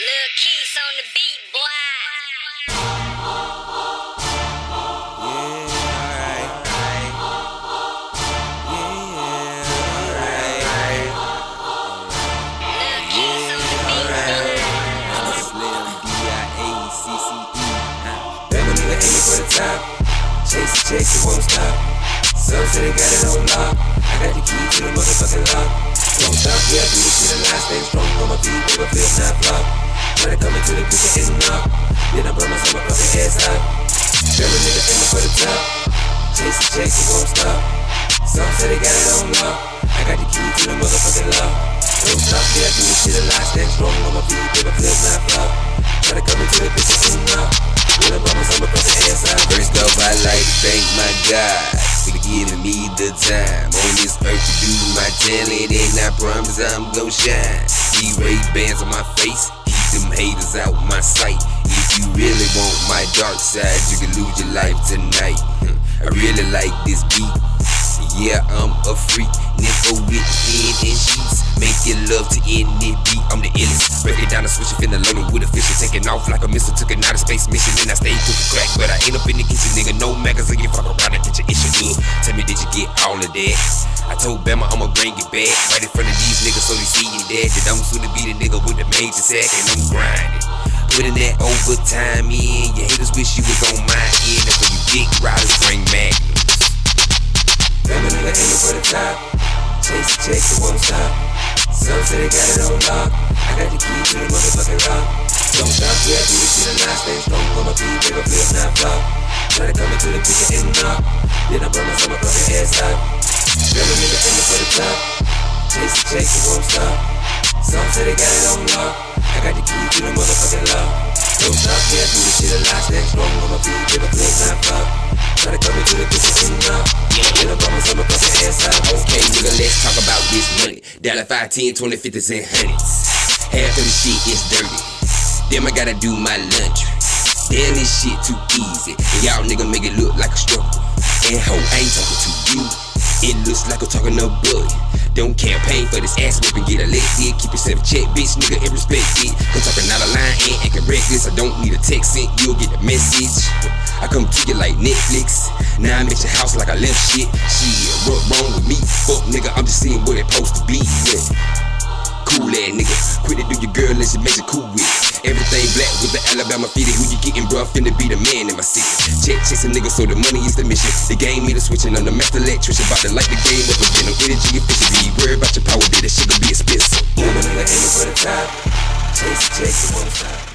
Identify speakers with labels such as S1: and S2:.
S1: Lil Keys on the beat, boy.
S2: Chase the it won't stop. Some say they got it on lock. I got the key to the motherfucking lock. Don't stop, yeah, do this shit a strong on my feet, never flip, not flop. I come into the picture, it's knock. Then I myself, my fucking ass out. A nigga aiming for the top. Chase the checks, it won't stop. Some say they got it on lock. I got the key to the motherfucking lock. Don't stop, yeah, I do this shit a lot. Stay strong on my feet, never flip, not flop. When I come into the picture, it's knock. Then I myself, my fucking ass out.
S3: First off, I like to thank my God for giving me the time on this earth to do my talent, and I promise I'm gon' shine. See ray bands on my face, them haters out my sight. If you really want my dark side, you can lose your life tonight. Hmm, I really like this beat. Yeah, I'm a freak. Nigga with in and sheets. Making love to any beat. I'm the illest. Break it down and switch it, finna loaded with a fish. Taking off like a missile. Took an outer space mission. And I stay cooking crack. But I ain't up in the kitchen, nigga. No magazine. Fuck around and get your issue good. Tell me, did you get all of that? I told Bama I'ma bring it back. Right in front of these niggas so they see it that. That I'm soon to be the nigga the major sack. And I'm grinding. Putting that overtime in. Your haters wish you was on my end. And for you dick riders, bring.
S2: Them a nigga aiming for the top. Chase the checks, it won't stop. Some say they got it on lock. I got the key to the motherfucking lock. Don't stop, yeah, I do this shit a lot. Strong on my feet, never flip, not flop. Try to come into the picture and knock. Then I burn my fucking ass out. A nigga aiming for the top. Chase the checks, it won't stop. Some say they got it on lock. I got the key to the motherfucking lock. Don't stop, yeah, do this shit a lot. Stay strong on my feet, never flip, not flop. Try to come into the picture and knock. I burn myself, my fucking ass out.
S3: Okay, nigga, let's talk about this money. Dollar 5, 10, 20, 50s, and hundreds. Half of the shit is dirty. Then I gotta do my laundry. Damn, this shit too easy. And y'all nigga make it look like a struggle. And ho, I ain't talking to you. It looks like I'm talking to Buddy. Don't campaign for this ass whipping, get elected. Keep yourself in check, bitch, nigga, and respect it. I'm talking out of line, ain't acting reckless. I don't need a text sent, you'll get the message. I come to you like Netflix. Now I'm at your house like I left shit. Shit, what wrong with me? Fuck, nigga, I'm just seeing what it supposed to be. Yeah. Cool ass nigga. Quit to do your girl unless it makes you cool with. Everything black with the Alabama fitted. Who you getting, bruh? Finna be the man in my city. Check, chasing nigga, so the money is the mission. The game me the switching. I'm the master electrician. About to light the game up again. No energy efficiency. Worry about your power, that shit gonna be expensive.
S2: A nigga aiming for the top. Chase it won't stop.